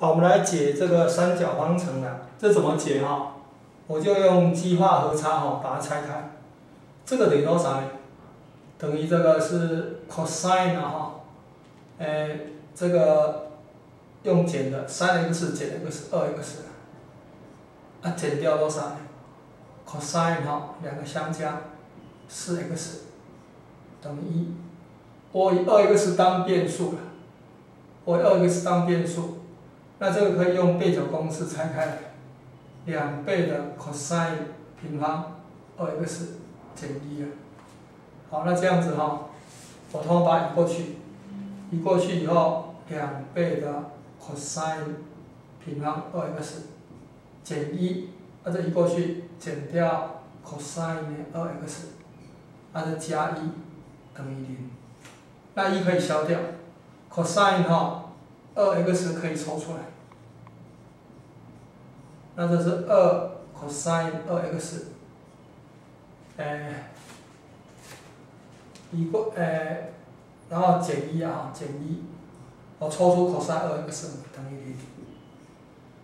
好，我们来解这个三角方程了。这怎么解哈？我就用积化和差哈把它拆开。这个等于多少呢？等于这个是 cosine 啊哈，哎，这个用减的三 x 减 x 二 x，啊减掉多少呢？cosine 哈两个相加四 x 等于一。我以二 x 当变数了，我以二 x 当变数。那这个可以用倍角公式拆开，两倍的 cosine 平方二 x 减一啊。好，那这样子哈，我通把移过去，移过去以后，两倍的 cosine 平方二 x 减一，那这移过去减掉 cosine 二 x，那这加一等于零，那一可以消掉，cosine 哈。二 x 可以抽出来，那这是二 cosine 二 x，哎，一个哎，然后减一啊，减一，我抽出 cosine 二 x 等于零，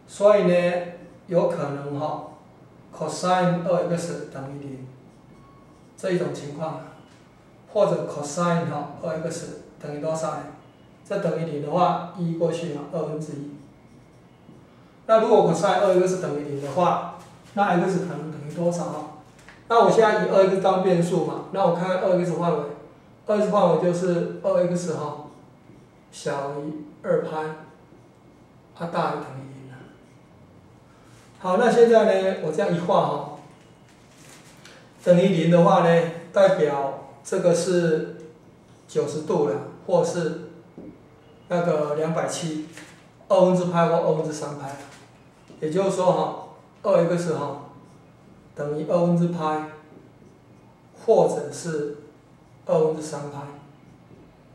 所以呢，有可能哈，cosine 二 x 等于零，这一种情况，或者 cosine 哈二 x 等于多少呢？这等于零的话，一过去啊，二分之一。那如果我 cos 二 x 等于零的话，那 x 可能等于多少？那我现在以二 x 当变数嘛，那我看看二 x 范围，二 x 范围就是二 x 哈小于二派，它大于等于零了。好，那现在呢，我这样一画哈，等于零的话呢，代表这个是九十度了，或是。那个两百七，二分之派或二分之三派，也就是说哈，二 x 哈等于二分之派，或者是二分之三派，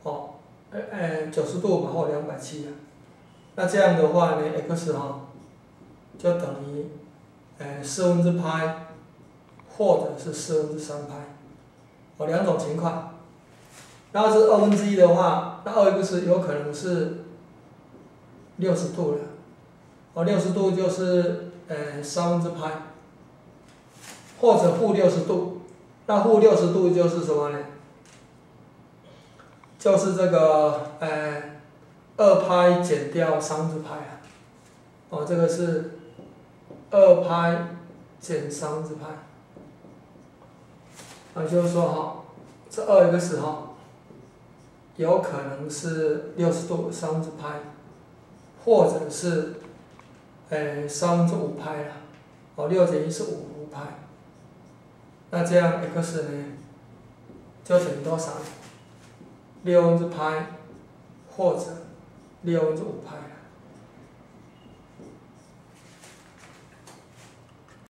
哦，哎哎九十度嘛或两百七啊，那这样的话呢，x 哈就等于哎四分之派，或者是四分之三派，哦两种情况。然后是二分之一的话，那二 x 有可能是六十度了，哦，六十度就是呃三分之派，或者负六十度，那负六十度就是什么呢？就是这个呃二派减掉三分之派啊，哦，这个是二派减三分之派，啊，就是说哈，这二 x 哈。有可能是六十度三分之派，或者是，呃三分之五派了，哦六减一是五五派，那这样 x 呢，就等于多少？六分之派，或者六分之五派。